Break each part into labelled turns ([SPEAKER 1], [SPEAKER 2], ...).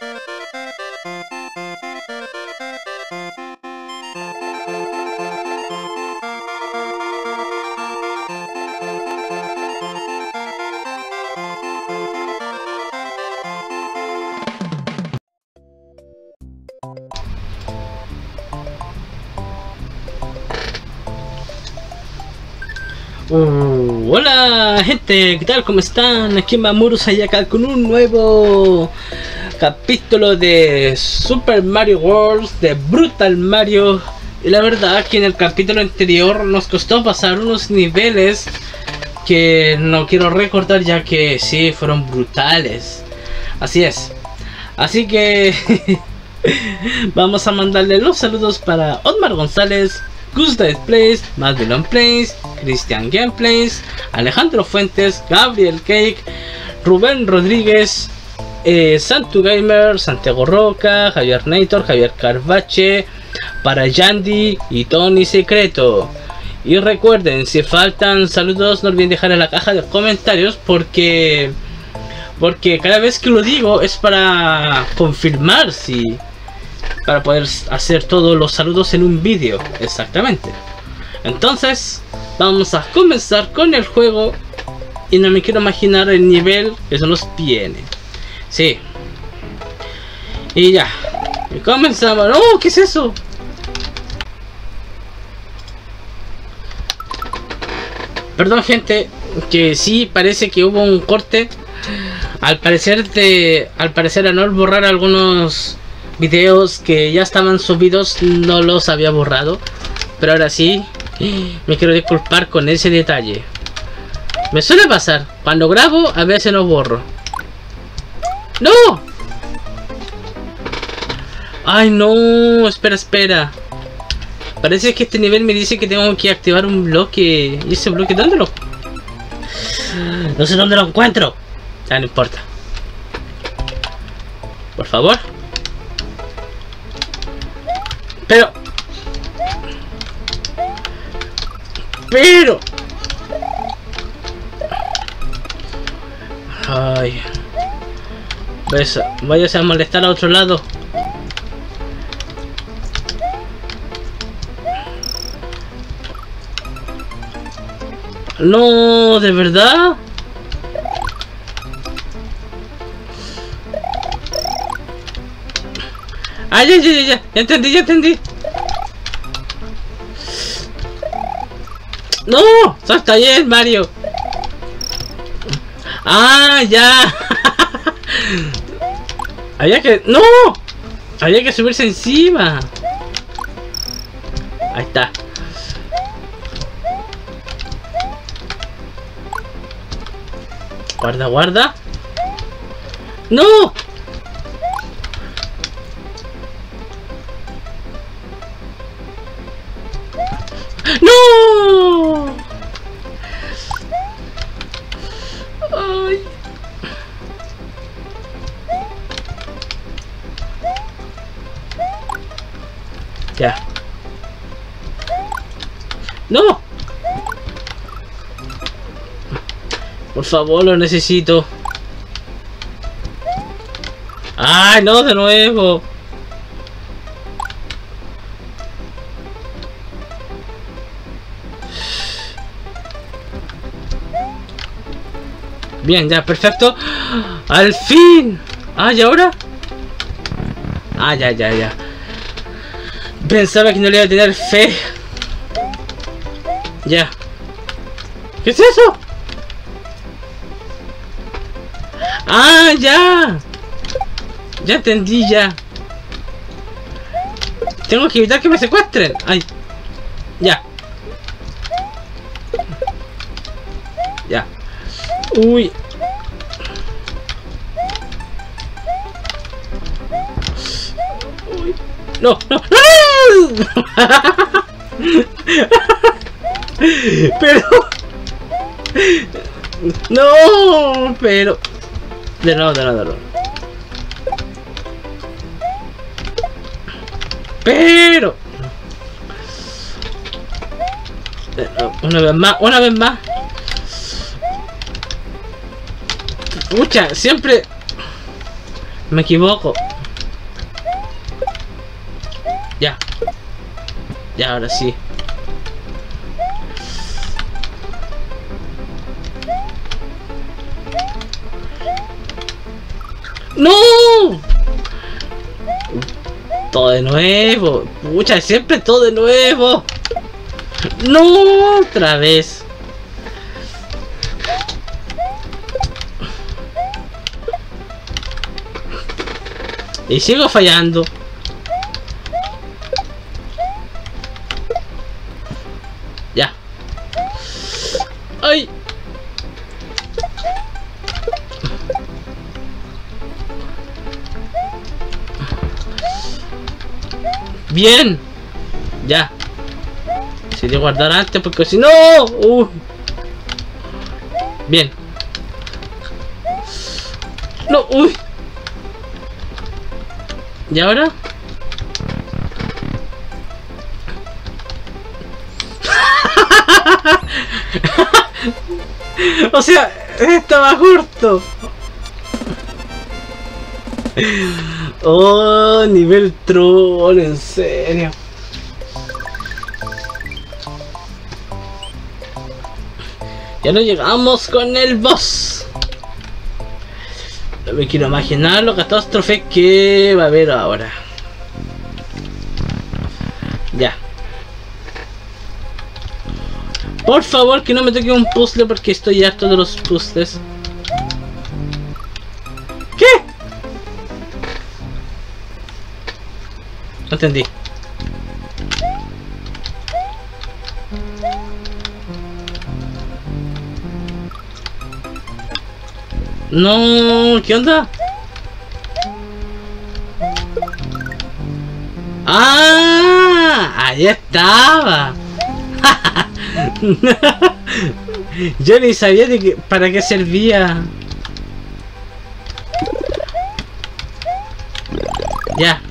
[SPEAKER 1] Uh, hola gente, ¿qué tal? ¿Cómo están? Aquí Mamoru Sayaka con un nuevo capítulo de Super Mario World de Brutal Mario. Y la verdad que en el capítulo anterior nos costó pasar unos niveles que no quiero recordar ya que sí, fueron brutales. Así es. Así que vamos a mandarle los saludos para Otmar González Gustav Plays, Madvilon Plays, Cristian Gameplays, Alejandro Fuentes, Gabriel Cake, Rubén Rodríguez, eh, Santu Gamer, Santiago Roca, Javier Nator, Javier Carvache, para Yandy y Tony Secreto. Y recuerden, si faltan saludos, no olviden dejar en la caja de comentarios porque porque cada vez que lo digo es para confirmar si para poder hacer todos los saludos en un vídeo, exactamente. Entonces, vamos a comenzar con el juego y no me quiero imaginar el nivel que se nos viene. Sí. Y ya. Y comenzamos. ¡Oh! ¿Qué es eso? Perdón gente, que sí parece que hubo un corte. Al parecer de, al parecer a no borrar algunos videos que ya estaban subidos no los había borrado. Pero ahora sí, me quiero disculpar con ese detalle. Me suele pasar, cuando grabo a veces no borro. ¡No! ¡Ay no! Espera, espera. Parece que este nivel me dice que tengo que activar un bloque. ¿Y ese bloque dónde lo...? No sé dónde lo encuentro. Ya no importa. Por favor. Pero... Pero... Ay... Pues, a molestar a otro lado. No, ¿de verdad? Ah, ya, ya, ya, entendí, ya entendí. No, está bien, Mario. Ah, ya. Había que... ¡No! Había que subirse encima. Ahí está. Guarda, guarda. ¡No! Favor, lo necesito. ¡Ay, no! De nuevo. Bien, ya, perfecto. ¡Al fin! Ah, ¿y ahora? Ah, ya, ya, ya. Pensaba que no le iba a tener fe. Ya. ¿Qué es eso? Ah, ya. Ya entendí, ya. Tengo que evitar que me secuestren. Ay. Ya. Ya. Uy. No, no. pero. No, pero. De nuevo, de nuevo, de nuevo. Pero... Una vez más, una vez más. Pucha, siempre... Me equivoco. Ya. Ya, ahora sí. ¡No! Todo de nuevo. Pucha, siempre todo de nuevo. No, otra vez. Y sigo fallando. Bien. Ya. de guardar antes porque si no... Uh. Bien. No, uy. ¿Y ahora? o sea, estaba justo. Oh, nivel troll, en serio. Ya no llegamos con el boss. No me quiero imaginar lo catástrofe que va a haber ahora. Ya. Por favor, que no me toque un puzzle porque estoy harto de los puzzles. No entendí. No, ¿qué onda? ¡Ah! Ahí estaba. Yo ni sabía de que, para qué servía. Ya.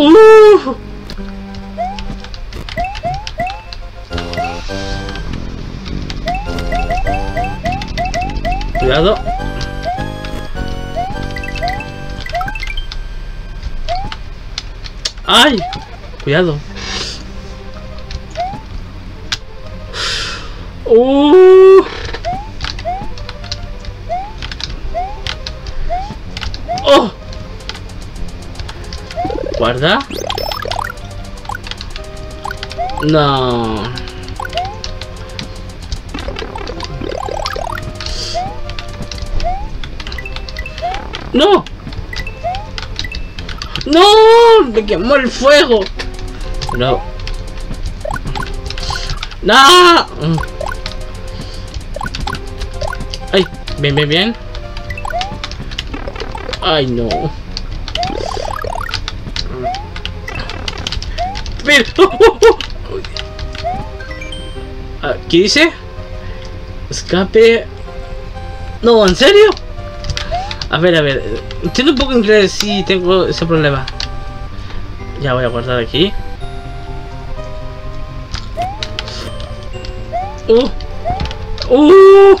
[SPEAKER 1] Uh. Cuidado. ¡Ay! Cuidado. Uh. ¡Oh! ¿Guarda? No. ¡No! ¡No! ¡Me quemó el fuego! No. ¡No! ¡Ay! Bien, bien, bien. ¡Ay, no! ¿Qué dice? Escape... No, ¿en serio? A ver, a ver. Entiendo un poco inglés si tengo ese problema. Ya voy a guardar aquí. ¡Uh! ¡Uh!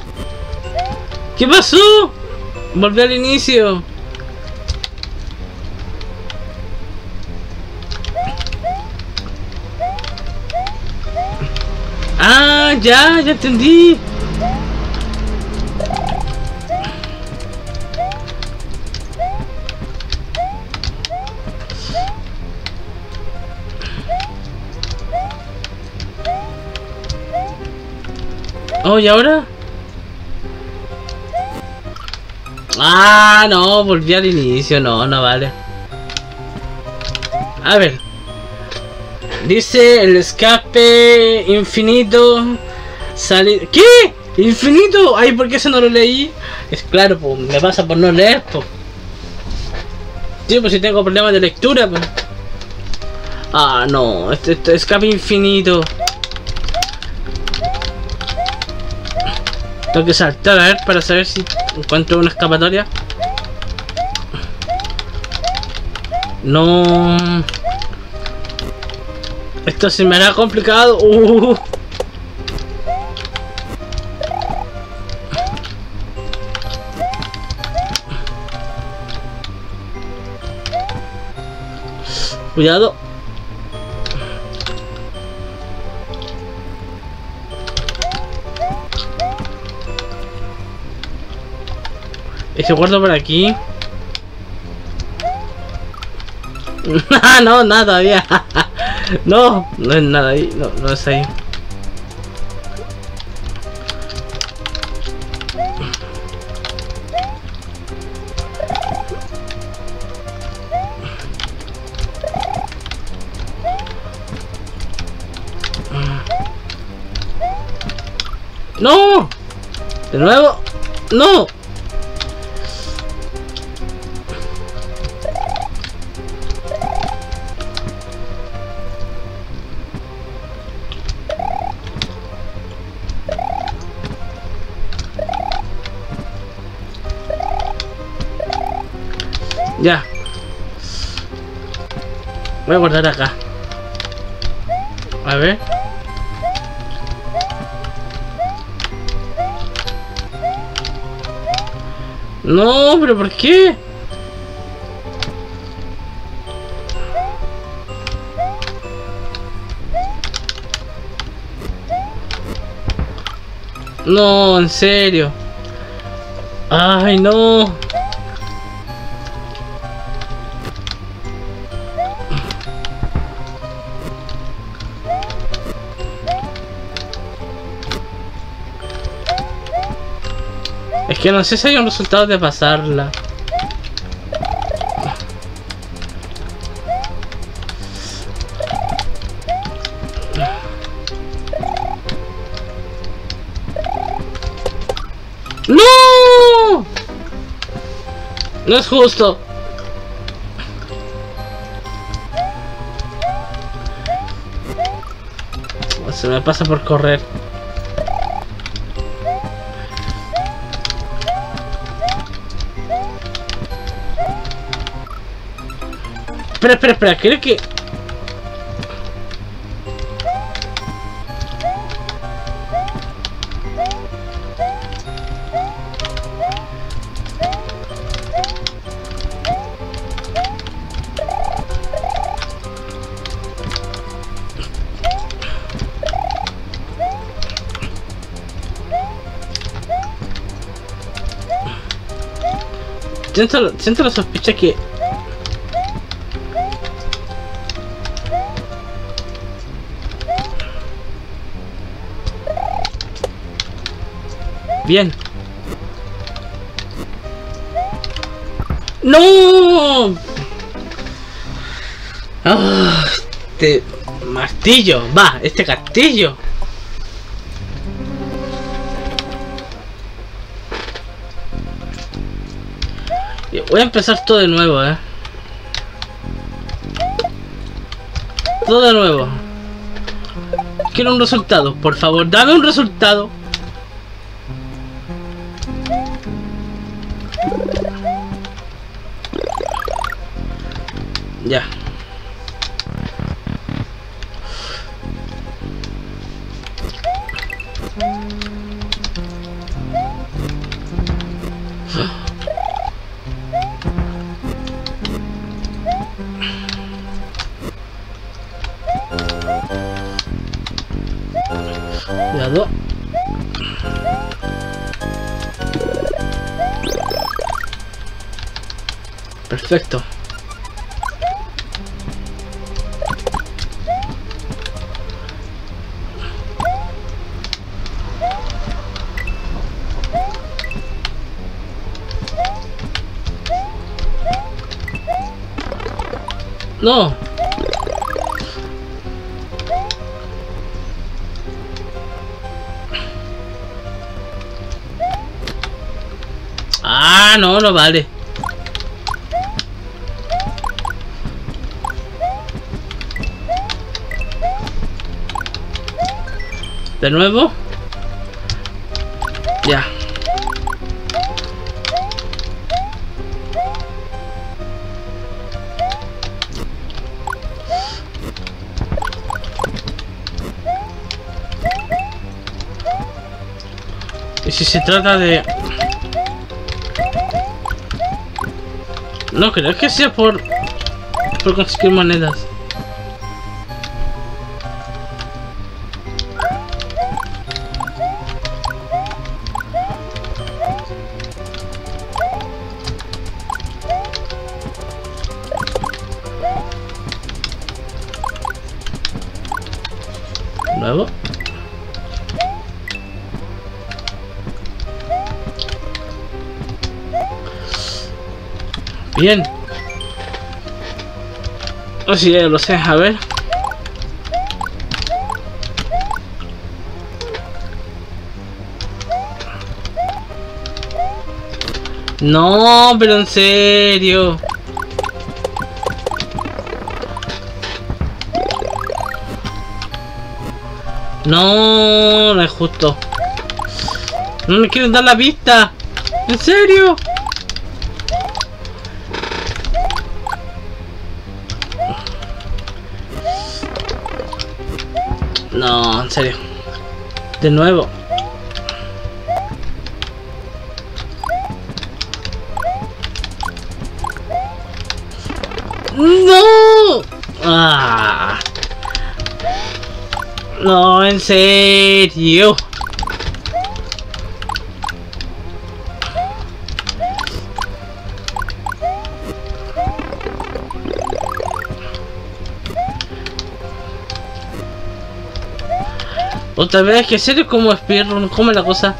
[SPEAKER 1] ¿Qué pasó? Volví al inicio. Ah, ya, ya entendí. Oh, ¿y ahora? Ah, no, volví al inicio, no, no vale. A ver. Dice el escape infinito. Salir. ¿Qué? ¿Infinito? Ay, ¿por qué eso no lo leí? Es claro, pues me pasa por no leer, pues. Sí, pues si tengo problemas de lectura, pues. Ah, no, este, este escape infinito. Tengo que saltar a ver para saber si encuentro una escapatoria. No. Esto se me hará complicado. Uh. Cuidado. Ese guardo por aquí. no, nada, no no, no es nada ahí. No, no es ahí. ¡No! De nuevo. ¡No! Ya. Voy a guardar acá. A ver. No, pero ¿por qué? No, en serio. Ay, no. Es que no sé si hay un resultado de pasarla. ¡No! No es justo. Se me pasa por correr. Espera, espera, espera, creo que... Siento, siento la sospecha que Bien. ¡No! Ah, este martillo, va, este castillo. Voy a empezar todo de nuevo, eh. Todo de nuevo. Quiero un resultado, por favor, dame un resultado. Perfecto. No. Ah, no, no vale. De nuevo. Ya. Y si se trata de... No creo que sea por... por conseguir monedas. Bien. Así ya lo sé, a ver. No, pero en serio. No, no es justo. No me quieren dar la pista. ¿En serio? No, en serio. De nuevo. ¡No! Ah. No, en serio. Otra vez que serio como speedrun, ¿cómo es la cosa?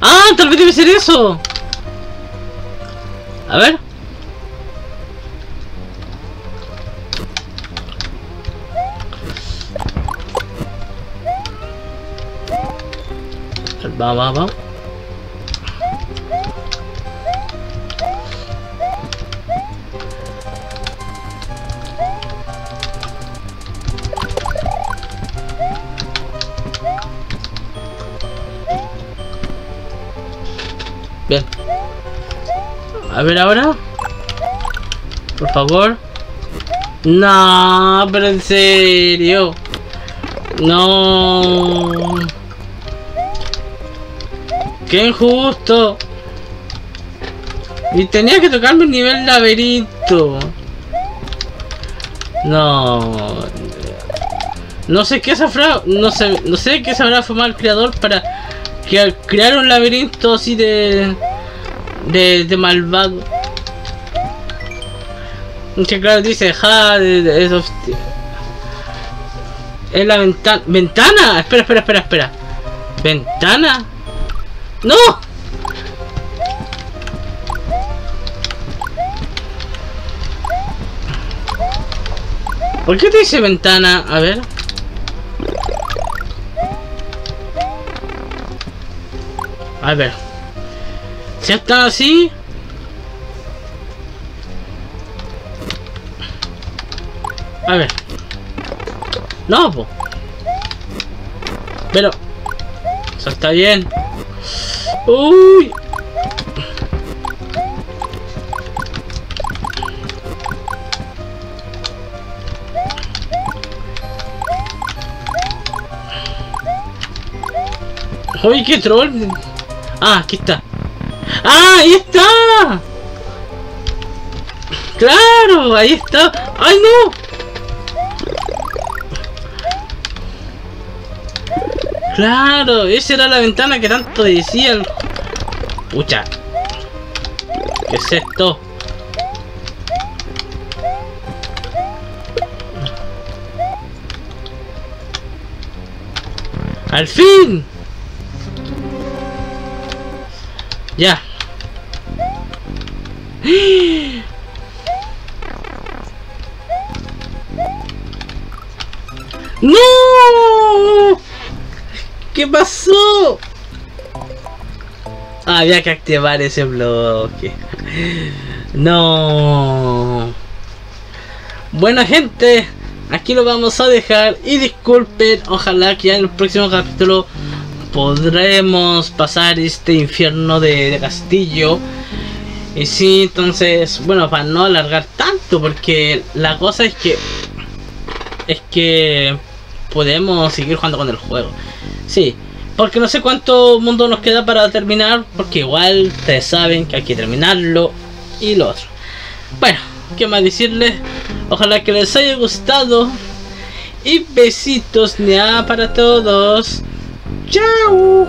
[SPEAKER 1] ¡Ah! ¡Tal vez debe ser eso! A ver. Vamos, vamos, vamos. A ver ahora. Por favor. No, pero en serio. No. Qué injusto. Y tenía que tocarme un nivel laberinto. No. No sé qué se habrá, no sé, no sé qué se habrá fumado el creador para crear un laberinto así de de, de malvado. Que claro dice, ja, de, eso, es la ventana. ¿Ventana? Espera, espera, espera, espera. ¿Ventana? ¡No! ¿Por qué te dice ventana? A ver. A ver. Si está así. A ver. No. Pero. Eso está bien. Uy. Uy, qué troll. Ah, aquí está. ¡Ah, ahí está! ¡Claro! Ahí está. ¡Ay, no! Claro, esa era la ventana que tanto decía el... Pucha. ¿Qué es esto? ¡Al fin! Ya. ¡No! ¿Qué pasó? Había que activar ese bloque. No. Bueno gente, aquí lo vamos a dejar y disculpen, ojalá que ya en el próximo capítulo podremos pasar este infierno de, de castillo. Y sí, entonces, bueno, para no alargar tanto, porque la cosa es que es que podemos seguir jugando con el juego. Sí, Porque no sé cuánto mundo nos queda para terminar, porque igual ustedes saben que hay que terminarlo y lo otro. Bueno, ¿qué más decirles? Ojalá que les haya gustado. Y besitos ya para todos. Chao.